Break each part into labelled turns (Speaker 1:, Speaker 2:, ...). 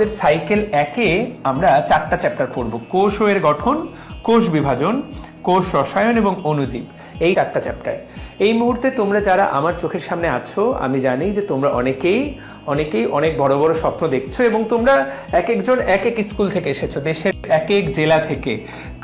Speaker 1: আমাদের সাইকেল একে আমরা চারটা চ্যাপ্টার পড়ব। কোষ এর গঠন, কোষ বিভাজন, কোষ রসায়ন এবং অণুজীব। এই চারটা চ্যাপ্টার এই মুহূর্তে তোমরা যারা আমার চোখের সামনে আছো, আমি জানি যে তোমরা অনেকেই অনেকেই অনেক বড় বড় স্বপ্ন দেখছ এবং তোমরা এক একজন এক এক স্কুল থেকে এসেছ, দেশের এক এক জেলা থেকে,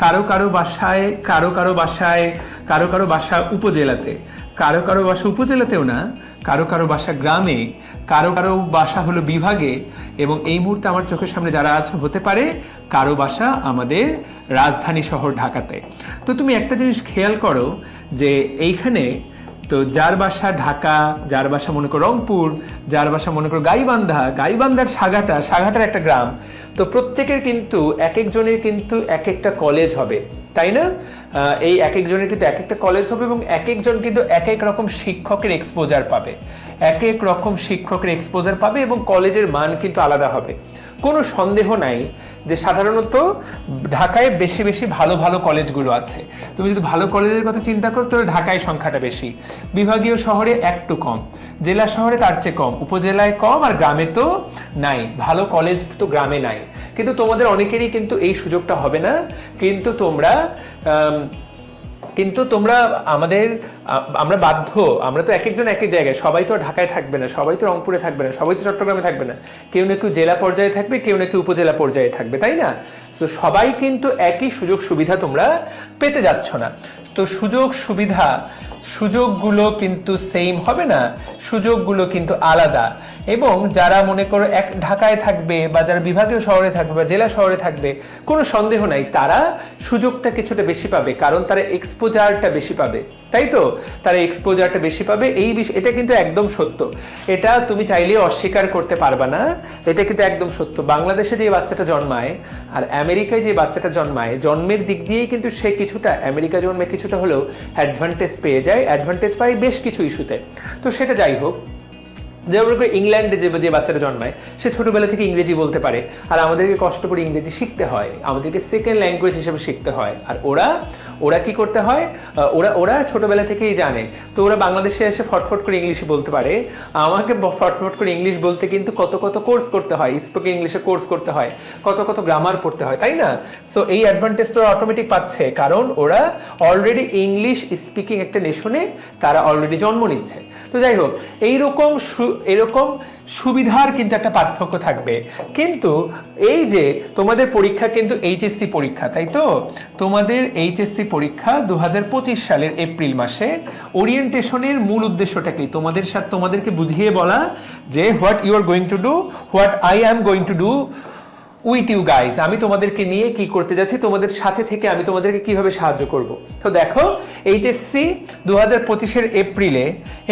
Speaker 1: কারও কারও বাসায়, কারও কারও বাসায়, কারও কারও বাসা উপজেলাতে, কারও কারও বাসা উপজেলাতেও না, কারও কারও বাসা গ্রামে, কারও কারও বাসা হলো বিভাগে এবং এই মুহূর্তে আমার চোখের সামনে যারা আছো হতে পারে, কারও বাসা আমাদের রাজধানী শহর ঢাকাতে। তো তুমি একটা জিনিস খেয়াল করো যে এইখানে তো যার বাসা ঢাকা, যার বাসা মনে করো রংপুর, যার বাসা মনে করো গাইবান্ধা, গাইবান্ধার সাগাটা, সাগাটার একটা গ্রাম, তো প্রত্যেকের কিন্তু এক একজনের কিন্তু এক একটা কলেজ হবে, তাই না? এই এক একজনের কিন্তু এক একটা কলেজ হবে এবং এক একজন কিন্তু এক এক রকম শিক্ষকের এক্সপোজার পাবে এক এক রকম শিক্ষকের এক্সপোজার পাবে এবং কলেজের মান কিন্তু আলাদা হবে। কোনো সন্দেহ নাই যে সাধারণত ঢাকায় বেশি বেশি ভালো ভালো কলেজগুলো আছে। তুমি যদি ভালো কলেজের কথা চিন্তা করো, তাহলে ঢাকায় সংখ্যাটা বেশি। বিভাগীয় শহরে একটু কম, জেলা শহরে তার চেয়ে কম, উপজেলায় কম আর গ্রামে তো নাই। ভালো কলেজ তো গ্রামে নাই। কিন্তু তোমাদের অনেকেরই কিন্তু এই সুযোগটা হবে না। কিন্তু তোমরা কিন্তু তোমরা আমাদের আমরা বাধ্য, আমরা তো এক একজন এক এক জায়গায়, সবাই তো ঢাকায় থাকবে না, সবাই তো রংপুরে থাকবে না, সবাই তো চট্টগ্রামে থাকবে না, কেউ না কেউ জেলা পর্যায়ে থাকবে, কেউ না কেউ উপজেলা পর্যায়ে থাকবে, তাই না? তো সবাই কিন্তু একই সুযোগ সুবিধা তোমরা পেতে যাচ্ছ না। তো সুযোগ সুবিধা, সুযোগগুলো কিন্তু সেম হবে না, সুযোগগুলো কিন্তু আলাদা। এবং যারা মনে করো এক ঢাকায় থাকবে বা যারা বিভাগীয় শহরে থাকবে বা জেলা শহরে থাকবে, কোনো সন্দেহ নাই, তারা সুযোগটা কিছুটা বেশি পাবে, কারণ তারা এক্সপোজারটা বেশি পাবে। তাই তো? তারা এক্সপোজারটা বেশি পাবে। এই বিষয় এটা কিন্তু একদম সত্য। এটা তুমি চাইলেও অস্বীকার করতে পারবা না। এটা কিন্তু একদম সত্য। বাংলাদেশে যে বাচ্চাটা জন্মায় আর আমেরিকায় যে বাচ্চাটা জন্মায়, জন্মের দিক দিয়েই কিন্তু সে কিছুটা, আমেরিকা জন্মে কিছুটা হলেও অ্যাডভান্টেজ পেয়ে যায়। অ্যাডভান্টেজ পায় বেশ কিছু ইস্যুতে তো সেটা যাই হোক যেমন করে ইংল্যান্ডে যে যে বাচ্চাটা জন্মায়, সে ছোটবেলা থেকে ইংরেজি বলতে পারে। আর আমাদেরকে কষ্ট করে ইংরেজি শিখতে হয়। আমাদেরকে সেকেন্ড ল্যাঙ্গুয়েজ হিসেবে শিখতে হয়। আর ওরা ওরা কি করতে হয়? ওরা ওরা ছোটবেলা থেকেই জানে। তো ওরা বাংলাদেশে এসে ফটফট করে ইংলিশে বলতে পারে। আমাকে ফটফট করে ইংলিশ বলতে কিন্তু কত কত কোর্স করতে হয়। স্পোকেন ইংলিশে কোর্স করতে হয়। কত কত গ্রামার পড়তে হয়, তাই না? সো এই অ্যাডভান্টেজ তো অটোমেটিক পাচ্ছে। কারণ ওরা অলরেডি ইংলিশ স্পিকিং একটা নেশনে তারা অলরেডি জন্ম নিচ্ছে। তো যাই হোক, এইরকম এরকম সুবিধার কিন্তু একটা পার্থক্য থাকবে। কিন্তু এই যে তোমাদের পরীক্ষা কিন্তু এইচএসসি পরীক্ষা, তাই তো? তোমাদের এইচএসসি পরীক্ষা দু হাজার পঁচিশ সালের এপ্রিল মাসে। ওরিয়েন্টেশনের মূল উদ্দেশ্যটা কি? তোমাদের সাথে তোমাদেরকে বুঝিয়ে বলা যে what you are going to do what I am going to do with you guys আমি তোমাদেরকে নিয়ে কি করতে যাচ্ছি, তোমাদের সাথে থেকে আমি তোমাদেরকে কীভাবে সাহায্য করব? তো দেখো এইচএসসি দু হাজার পঁচিশের এপ্রিলে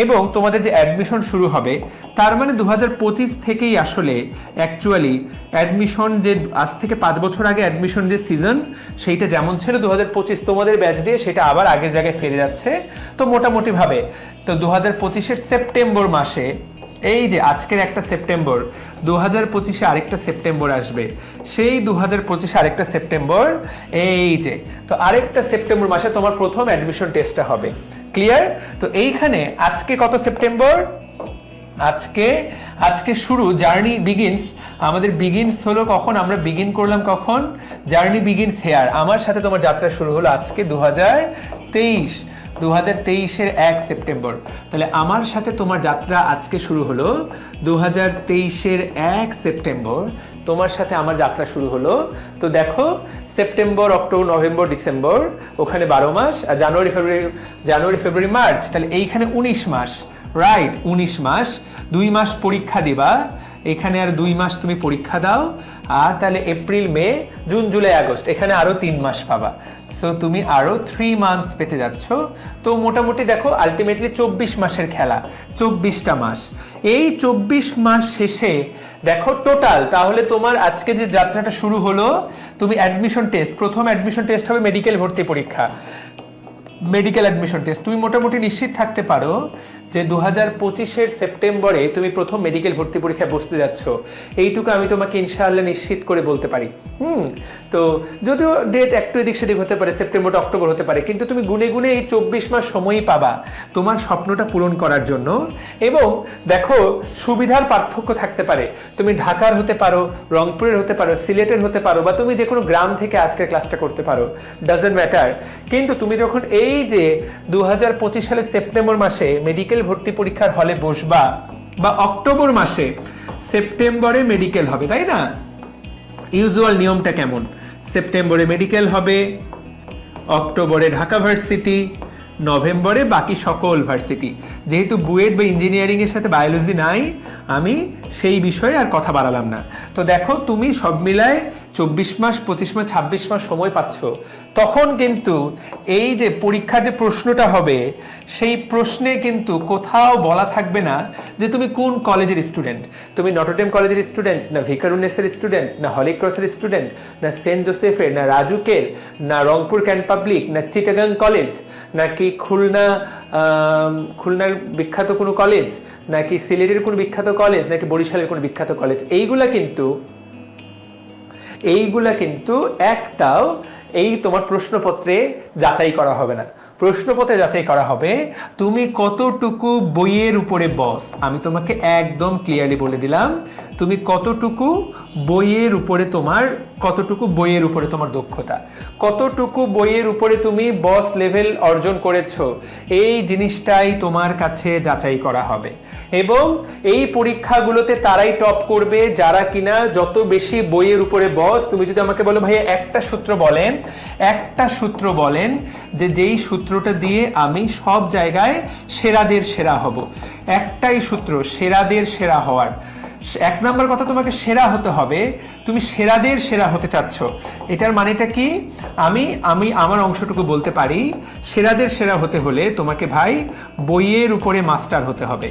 Speaker 1: এবং তোমাদের যে অ্যাডমিশন শুরু হবে, তার মানে দু হাজার পঁচিশ থেকেই আসলে অ্যাকচুয়ালি অ্যাডমিশন যে আজ থেকে পাঁচ বছর আগে অ্যাডমিশন যে সিজন সেইটা যেমন ছিল দু হাজার পঁচিশ তোমাদের ব্যাচ দিয়ে সেটা আবার আগের জায়গায় ফিরে যাচ্ছে। তো মোটামুটিভাবে, তো দু হাজার পঁচিশের সেপ্টেম্বর মাসে এই যে আজকের একটা সেপ্টেম্বর দু হাজার পঁচিশে আরেকটা সেপ্টেম্বর আসবে। সেই দু হাজার পঁচিশে আরেকটা সেপ্টেম্বর, এই যে, তো আরেকটা সেপ্টেম্বর মাসে তোমার প্রথম অ্যাডমিশন টেস্টটা হবে। ক্লিয়ার তো এইখানে আজকে কত সেপ্টেম্বর? আজকে আজকে শুরু, জার্নি বিগিনস আমাদের বিগিনস হলো কখন? আমরা বিগিন করলাম কখন? জার্নি বিগিনস হেয়ার আমার সাথে তোমার যাত্রা শুরু হলো আজকে দু হাজার তেইশ দু হাজার তেইশের এক সেপ্টেম্বর। তাহলে আমার সাথে তোমার যাত্রা আজকে শুরু হলো দু হাজার তেইশের এক সেপ্টেম্বর। তোমার সাথে আমার যাত্রা শুরু হলো। তো দেখো, সেপ্টেম্বর, অক্টোবর, নভেম্বর, ডিসেম্বর, ওখানে বারো মাস, আর জানুয়ারি, ফেব্রুয়ারি জানুয়ারি, ফেব্রুয়ারি, মার্চ, তাহলে এইখানে উনিশ মাস। রাইট উনিশ মাস। দুই মাস পরীক্ষা দিবা। এখানে আর দুই মাস তুমি পরীক্ষা দাও। আর তাহলে এপ্রিল, মে, জুন, জুলাই, আগস্ট, এখানে আরও তিন মাস পাবা। সো তুমি আরও থ্রি মান্থস পেতে যাচ্ছ। তো মোটামুটি দেখো আলটিমেটলি চব্বিশ মাসের খেলা, চব্বিশটা মাস। এই চব্বিশ মাস শেষে দেখো টোটাল তাহলে তোমার আজকে যে যাত্রাটা শুরু হলো, তুমি অ্যাডমিশন টেস্ট প্রথম অ্যাডমিশন টেস্ট হবে মেডিকেল ভর্তি পরীক্ষা। মেডিকেল অ্যাডমিশন টেস্ট তুমি মোটামুটি নিশ্চিত থাকতে পারো যে দু হাজার পঁচিশের সেপ্টেম্বরে তুমি প্রথম মেডিকেল ভর্তি পরীক্ষায় বসতে যাচ্ছ, এইটুকু আমি তোমাকে ইনশাআল্লাহ নিশ্চিত করে বলতে পারি। হুম, তো যদিও ডেট একটু এদিক সেদিক হতে পারে, সেপ্টেম্বর অক্টোবর হতে পারে, কিন্তু তুমি গুনে গুনে এই চব্বিশ মাস সময়ই পাবা তোমার স্বপ্নটা পূরণ করার জন্য। এবং দেখো, সুবিধার পার্থক্য থাকতে পারে। তুমি ঢাকার হতে পারো, রংপুরের হতে পারো, সিলেটের হতে পারো, বা তুমি যে কোনো গ্রাম থেকে আজকের ক্লাসটা করতে পারো ডাজেন্ট ম্যাটার কিন্তু তুমি যখন এই যে দু সালের সেপ্টেম্বর মাসে মেডিকেল ভর্তি পরীক্ষার হলে বসবা বা অক্টোবর মাসে সেপ্টেম্বরে মেডিকেল হবে, তাই না? ইউজুয়াল নিয়মটা কেমন? সেপ্টেম্বরে মেডিকেল হবে, অক্টোবরে ঢাকা ভার্সিটি, নভেম্বরে বাকি সকল ভার্সিটি। যেহেতু বুয়েট বা ইঞ্জিনিয়ারিং এর সাথে বায়োলজি নাই, আমি সেই বিষয়ে আর কথা বাড়ালাম না। তো দেখো, তুমি সব মিলায় চব্বিশ মাস, পঁচিশ মাস, ছাব্বিশ মাস সময় পাচ্ছ, তখন কিন্তু এই যে পরীক্ষার যে প্রশ্নটা হবে, সেই প্রশ্নে কিন্তু কোথাও বলা থাকবে না যে তুমি কোন কলেজের স্টুডেন্ট তুমি নটরডেম কলেজের স্টুডেন্ট না ভিকারুনেসের স্টুডেন্ট না হলিক্রসের স্টুডেন্ট না সেন্ট জোসেফের না রাজুকের না রংপুর ক্যান পাবলিক না চিটাগাং কলেজ নাকি খুলনা খুলনার বিখ্যাত কোনো কলেজ নাকি সিলেটের কোনো বিখ্যাত কলেজ নাকি বরিশালের কোনো বিখ্যাত কলেজ এইগুলা কিন্তু এইগুলা কিন্তু একটাও এই তোমার প্রশ্নপত্রে যাচাই করা হবে না। প্রশ্নপত্রে যাচাই করা হবে, তুমি কতটুকু বইয়ের উপরে বস? আমি তোমাকে একদম ক্লিয়ারলি বলে দিলাম, তুমি কতটুকু বইয়ের উপরে তোমার কতটুকু বইয়ের উপরে তোমার দক্ষতা? কতটুকু বইয়ের উপরে তুমি বস লেভেল অর্জন করেছ? এই জিনিসটাই তোমার কাছে যাচাই করা হবে। এবং এই পরীক্ষাগুলোতে তারাই টপ করবে, যারা কিনা যত বেশি বইয়ের উপরে বস তুমি যদি আমাকে বলো, ভাইয়া, একটা সূত্র বলেন, একটা সূত্র বলেন যে যেই সূত্রটা দিয়ে আমি সব জায়গায় সেরাদের সেরা হব। একটাই সূত্র, সেরাদের সেরা হওয়ার। এক নম্বর কথা তোমাকে সেরা হতে হবে, তুমি সেরাদের সেরা হতে চাচ্ছ। এটার মানেটা কি? আমি আমি আমার অংশটুকু বলতে পারি, সেরাদের সেরা হতে হলে তোমাকে ভাই বইয়ের উপরে মাস্টার হতে হবে।